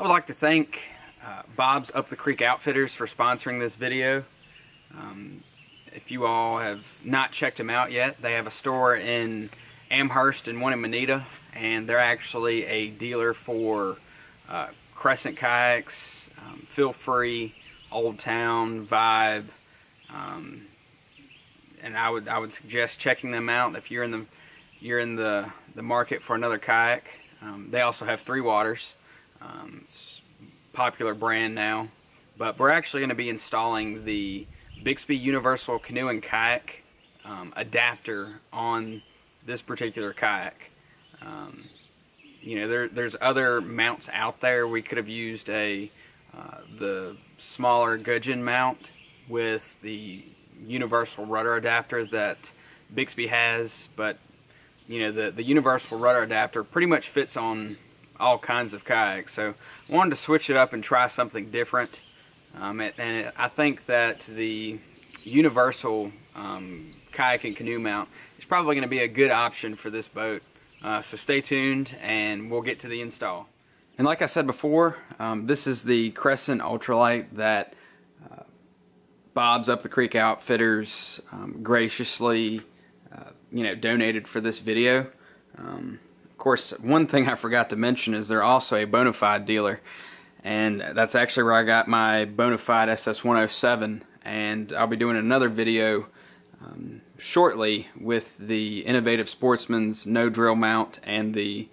I would like to thank uh, Bob's Up the Creek Outfitters for sponsoring this video. Um, if you all have not checked them out yet, they have a store in Amherst and one in Moneta, and they're actually a dealer for uh, Crescent kayaks, um, Feel Free, Old Town, Vibe, um, and I would I would suggest checking them out if you're in the you're in the the market for another kayak. Um, they also have three waters. Um, it's popular brand now, but we're actually going to be installing the Bixpy Universal Canoe and Kayak um, adapter on this particular kayak. Um, you know, there, there's other mounts out there. We could have used a uh, the smaller gudgeon mount with the universal rudder adapter that Bixpy has, but you know the the universal rudder adapter pretty much fits on all kinds of kayaks. So I wanted to switch it up and try something different. Um, and, I think that the universal um, kayak and canoe mount is probably going to be a good option for this boat. Uh, so stay tuned and we'll get to the install. And like I said before, um, this is the Crescent Ultra Lite that uh, Bob's Up the Creek Outfitters um, graciously uh, you know, donated for this video. Um, course, one thing I forgot to mention is they're also a Bonafide dealer. And that's actually where I got my Bonafide SS107. And I'll be doing another video um, shortly with the Innovative Sportsman's no drill mount and the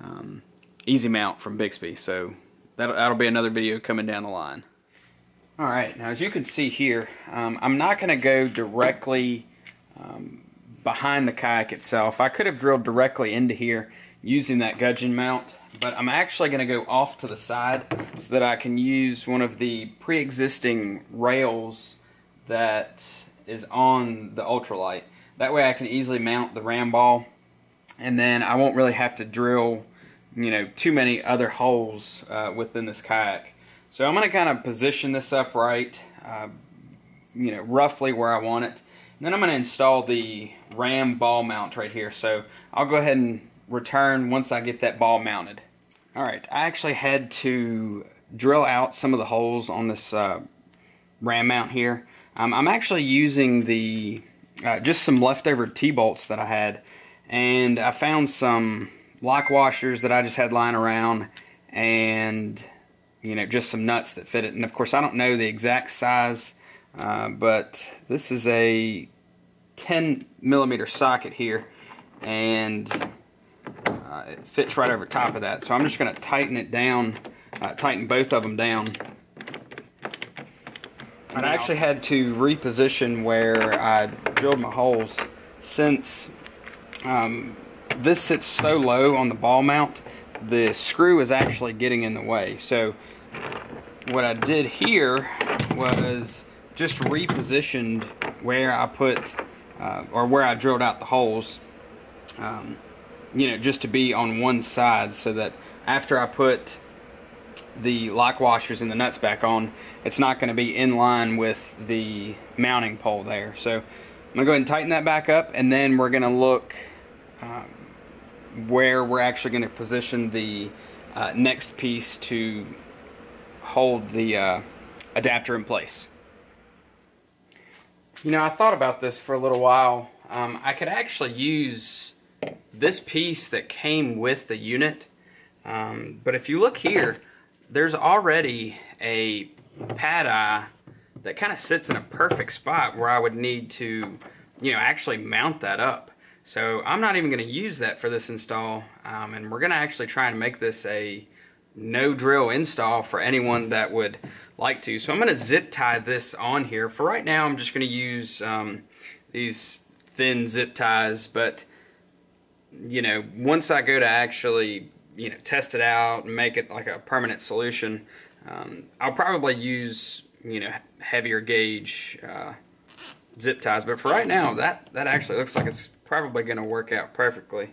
um, easy mount from Bixpy. So that'll, that'll be another video coming down the line. Alright, now as you can see here, um, I'm not going to go directly um, behind the kayak itself. I could have drilled directly into here using that gudgeon mount, but I'm actually going to go off to the side so that I can use one of the pre-existing rails that is on the Ultra Lite. That way I can easily mount the ram ball and then I won't really have to drill you know too many other holes uh, within this kayak. So I'm going to kind of position this upright uh, you know roughly where I want it then I'm going to install the ram ball mount right here. So I'll go ahead and return once I get that ball mounted. Alright, I actually had to drill out some of the holes on this uh, ram mount here. Um, I'm actually using the uh, just some leftover T-bolts that I had and I found some lock washers that I just had lying around and you know just some nuts that fit it and of course I don't know the exact size uh, but this is a 10 millimeter socket here and uh, it fits right over top of that. So I'm just going to tighten it down, uh, tighten both of them down. And I actually had to reposition where I drilled my holes since um, this sits so low on the ball mount, the screw is actually getting in the way. So what I did here was just repositioned where I put uh, or where I drilled out the holes, um, you know, just to be on one side so that after I put the lock washers and the nuts back on, it's not going to be in line with the mounting pole there. So I'm going to go ahead and tighten that back up and then we're going to look um, where we're actually going to position the uh, next piece to hold the uh, adapter in place. You know, I thought about this for a little while. Um, I could actually use this piece that came with the unit. Um, but if you look here, there's already a pad eye that kind of sits in a perfect spot where I would need to, you know, actually mount that up. So I'm not even going to use that for this install. Um, and we're going to actually try and make this a no drill install for anyone that would like to. So I'm going to zip tie this on here. For right now, I'm just going to use um, these thin zip ties, but you know, once I go to actually, you know, test it out and make it like a permanent solution, um, I'll probably use, you know, heavier gauge uh, zip ties. But for right now, that, that actually looks like it's probably going to work out perfectly.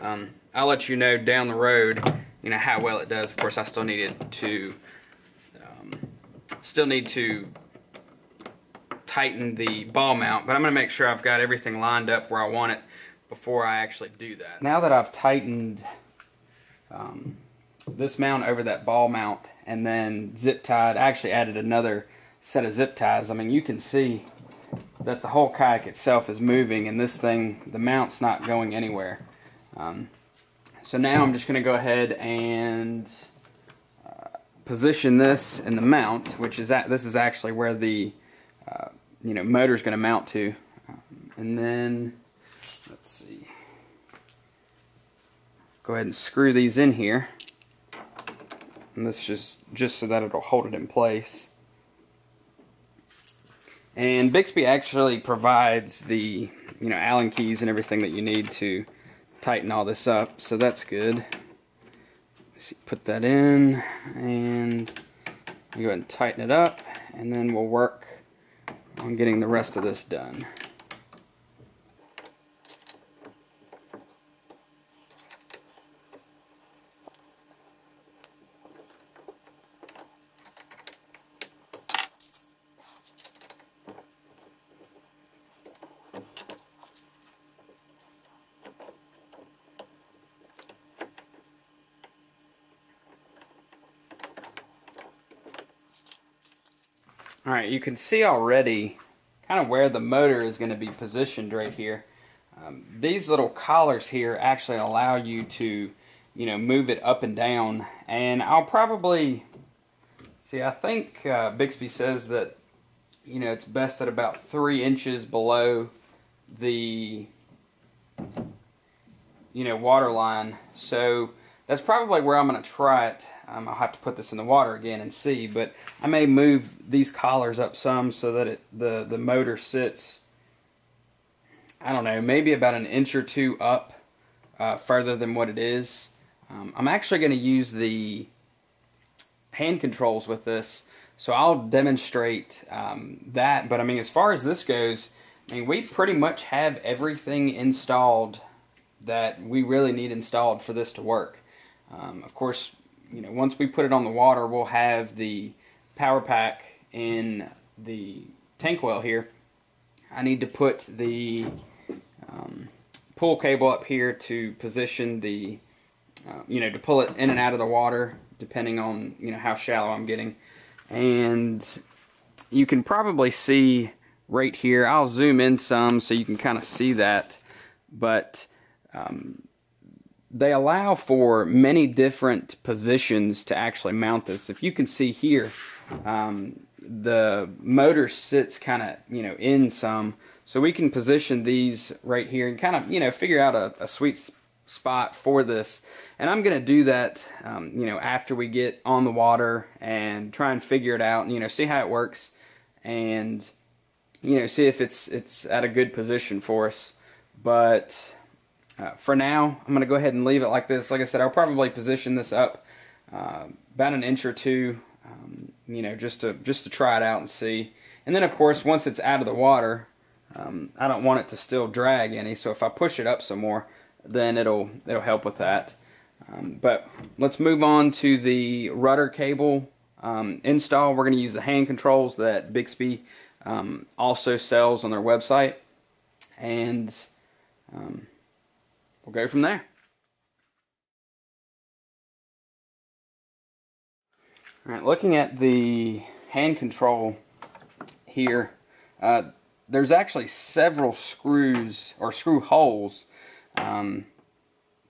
Um, I'll let you know down the road, you know, how well it does. Of course, I still need it to Still need to tighten the ball mount, but I'm going to make sure I've got everything lined up where I want it before I actually do that. Now that I've tightened um, this mount over that ball mount and then zip tied. I actually added another set of zip ties. I mean, you can see that the whole kayak itself is moving and this thing, the mount's not going anywhere. Um, so now I'm just going to go ahead and position this in the mount, which is at, this is actually where the uh, you know motor is going to mount to. Um, and then let's see, go ahead and screw these in here. And this just just so that it'll hold it in place. And Bixpy actually provides the you know Allen keys and everything that you need to tighten all this up, so that's good. Put that in and go ahead and tighten it up, and then we'll work on getting the rest of this done. Alright, you can see already kind of where the motor is going to be positioned right here. Um, these little collars here actually allow you to, you know, move it up and down. And I'll probably, see, I think uh, Bixpy says that, you know, it's best at about three inches below the, you know, water line. So that's probably where I'm going to try it. Um, I'll have to put this in the water again and see, but I may move these collars up some so that it, the, the motor sits, I don't know, maybe about an inch or two up uh, further than what it is. Um, I'm actually going to use the hand controls with this, so I'll demonstrate um, that. But I mean, as far as this goes, I mean, we pretty much have everything installed that we really need installed for this to work. Um, of course, you know, once we put it on the water, we'll have the power pack in the tank well here. I need to put the um, pull cable up here to position the, uh, you know, to pull it in and out of the water, depending on, you know, how shallow I'm getting. And you can probably see right here, I'll zoom in some so you can kind of see that, but um, they allow for many different positions to actually mount this. If you can see here, um, the motor sits kind of, you know, in some. So we can position these right here and kind of, you know, figure out a, a sweet spot for this. And I'm going to do that, um, you know, after we get on the water and try and figure it out and, you know, see how it works and, you know, see if it's, it's at a good position for us. But uh, for now, I'm going to go ahead and leave it like this. Like I said, I'll probably position this up uh, about an inch or two, um, you know, just to just to try it out and see. And then, of course, once it's out of the water, um, I don't want it to still drag any. So if I push it up some more, then it'll it'll help with that. Um, but let's move on to the rudder cable um, install. We're going to use the hand controls that Bixpy um, also sells on their website, and um, we'll go from there. All right, looking at the hand control here, uh, there's actually several screws or screw holes um,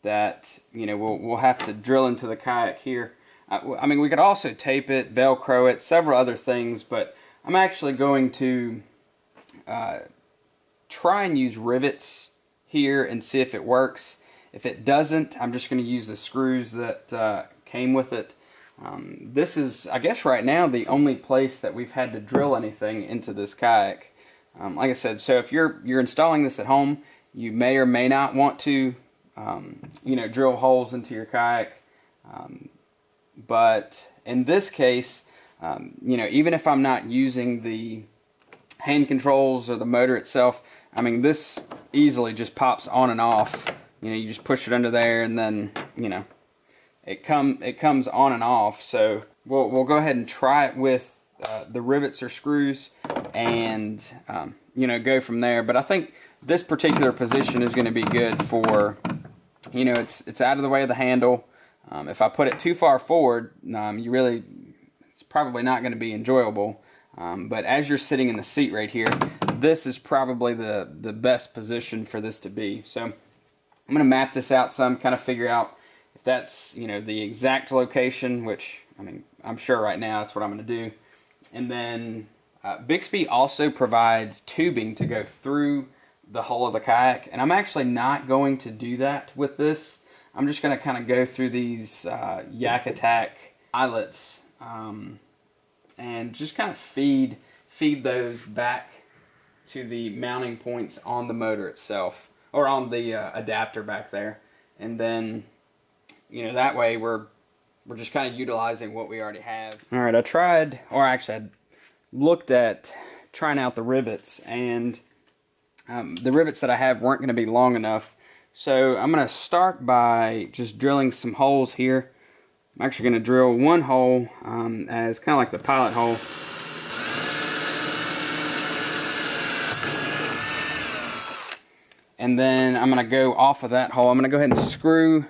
that you know we'll, we'll have to drill into the kayak here. Uh, I mean, we could also tape it, Velcro it, several other things, but I'm actually going to uh, try and use rivets here and see if it works. If it doesn't, I'm just going to use the screws that uh, came with it. Um, this is, I guess right now, the only place that we've had to drill anything into this kayak. Um, like I said, so if you're you're installing this at home, you may or may not want to, um, you know, drill holes into your kayak. Um, but in this case, um, you know, even if I'm not using the hand controls or the motor itself, I mean, this easily just pops on and off. You know, you just push it under there and then, you know, it come it comes on and off. So we'll, we'll go ahead and try it with uh, the rivets or screws and, um, you know, go from there. But I think this particular position is going to be good for, you know, it's, it's out of the way of the handle. Um, if I put it too far forward, um, you really, it's probably not going to be enjoyable. Um, but as you're sitting in the seat right here, this is probably the, the best position for this to be. So I'm going to map this out some, kind of figure out if that's, you know, the exact location, which, I mean, I'm sure right now that's what I'm going to do. And then uh, Bixpy also provides tubing to go through the hull of the kayak. And I'm actually not going to do that with this. I'm just going to kind of go through these uh, Yak Attack eyelets um, and just kind of feed feed those back to the mounting points on the motor itself or on the uh, adapter back there. And then you know that way we're we're just kind of utilizing what we already have. All right i tried or actually i looked at trying out the rivets and um, the rivets that i have weren't going to be long enough. So i'm going to start by just drilling some holes here. I'm actually going to drill one hole um, as kind of like the pilot hole and then I'm going to go off of that hole. I'm going to go ahead and screw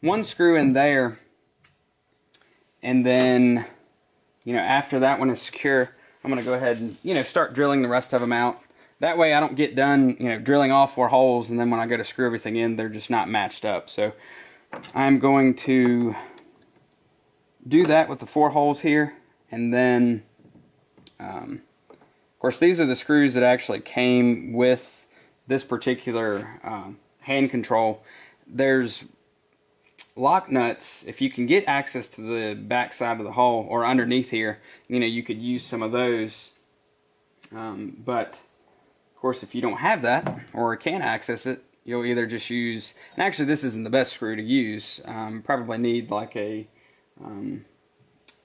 one screw in there and then you know after that one is secure I'm going to go ahead and you know start drilling the rest of them out. That way I don't get done you know drilling all four holes and then when I go to screw everything in they're just not matched up. So I'm going to do that with the four holes here and then um, of course these are the screws that actually came with this particular um, hand control, there's lock nuts. If you can get access to the back side of the hull or underneath here, you know, you could use some of those. Um, but of course, if you don't have that or can't access it, you'll either just use, and actually this isn't the best screw to use, um, probably need like a um,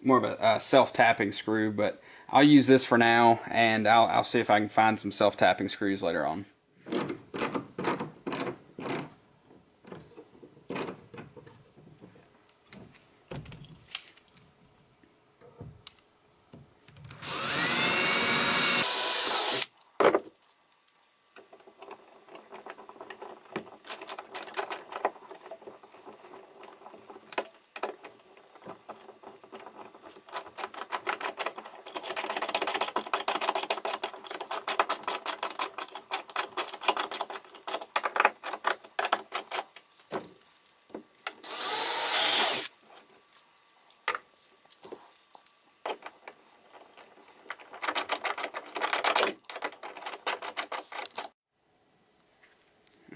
more of a, a self-tapping screw, but I'll use this for now and I'll, I'll see if I can find some self-tapping screws later on.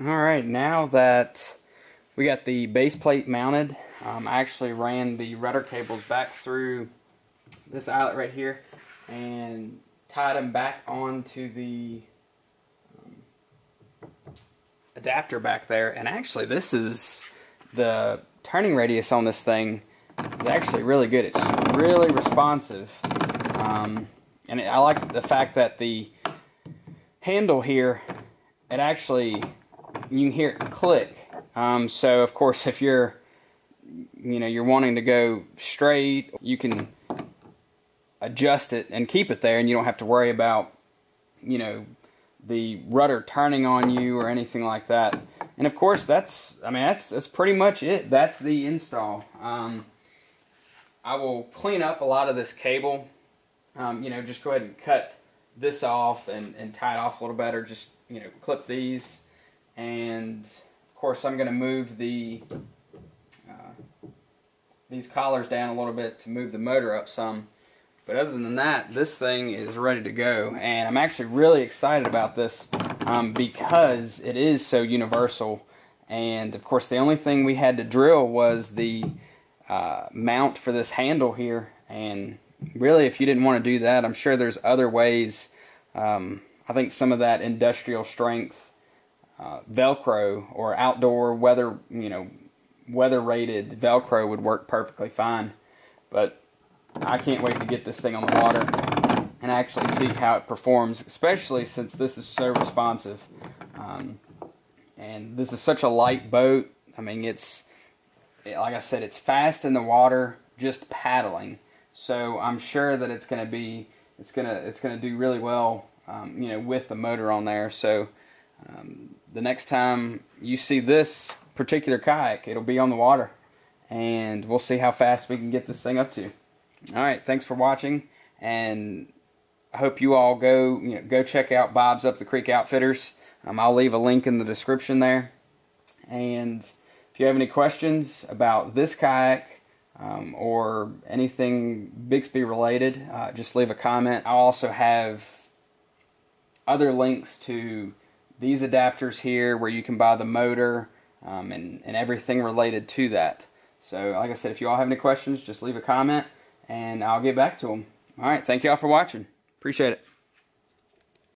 Alright, now that we got the base plate mounted, um, I actually ran the rudder cables back through this eyelet right here and tied them back onto the um, adapter back there. And actually, this is the turning radius on this thing is actually really good. It's really responsive. Um, and I like the fact that the handle here, it actually you can hear it click. Um, so of course, if you're, you know, you're wanting to go straight, you can adjust it and keep it there, and you don't have to worry about, you know, the rudder turning on you or anything like that. And of course, that's, I mean, that's that's pretty much it. That's the install. Um, I will clean up a lot of this cable. Um, you know, just go ahead and cut this off and, and tie it off a little better. Just, you know, clip these and of course I'm going to move the uh, these collars down a little bit to move the motor up some. But other than that this thing is ready to go. And I'm actually really excited about this um, because it is so universal. And of course the only thing we had to drill was the uh, mount for this handle here. And really if you didn't want to do that I'm sure there's other ways. Um, I think some of that industrial strength uh, Velcro or outdoor weather, you know, weather rated Velcro would work perfectly fine. But I can't wait to get this thing on the water and actually see how it performs, especially since this is so responsive. Um, and this is such a light boat. I mean, it's, like I said, it's fast in the water, just paddling. So I'm sure that it's going to be, it's going to, it's going to do really well, um, you know, with the motor on there. So um, the next time you see this particular kayak, it'll be on the water. and we'll see how fast we can get this thing up to. All right, thanks for watching, and I hope you all go you know, go check out Bob's Up the Creek Outfitters. Um, I'll leave a link in the description there. And if you have any questions about this kayak um, or anything Bixpy related, uh, just leave a comment. I'll also have other links to these adapters here where you can buy the motor um, and, and everything related to that. So, like I said, if you all have any questions, just leave a comment and I'll get back to them. All right, thank you all for watching. Appreciate it.